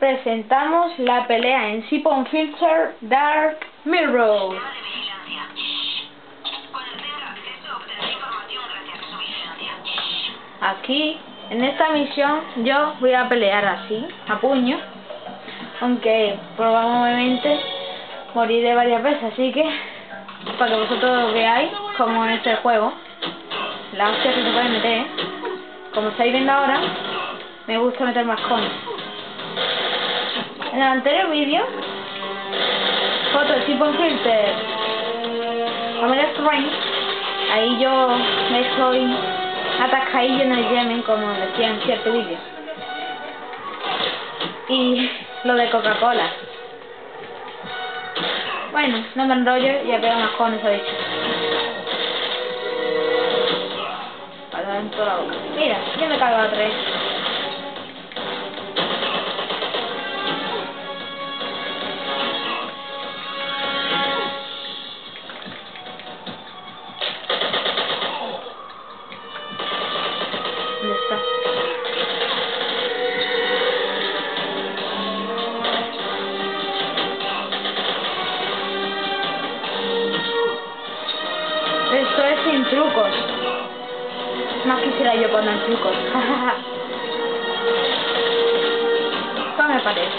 presentamos la pelea en Sipon Filter Dark Mirror. Aquí, en esta misión, yo voy a pelear así, a puño. Aunque probablemente moriré varias veces, así que para que vosotros veáis cómo es el juego, la hostia que se puede meter. Como estáis viendo ahora, me gusta meter más cones. En el anterior vídeo, foto de tipo filter, Omega Strength, ahí yo me estoy atascadillo en el Yemen, como decía en cierto vídeo. Y lo de Coca-Cola. Bueno, no me enrollo y pego más cones, ha dicho. Para dentro la boca. Mira, yo me cargo a tres. Sin trucos. Más quisiera yo poner trucos. Esto me parece.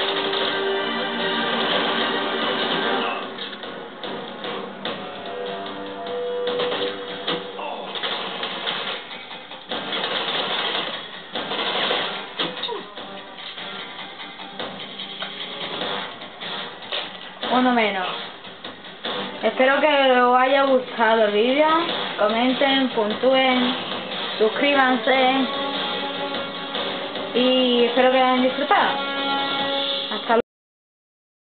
Uno menos. Espero que os haya gustado el vídeo. Comenten, puntúen, suscríbanse. Y espero que hayan disfrutado.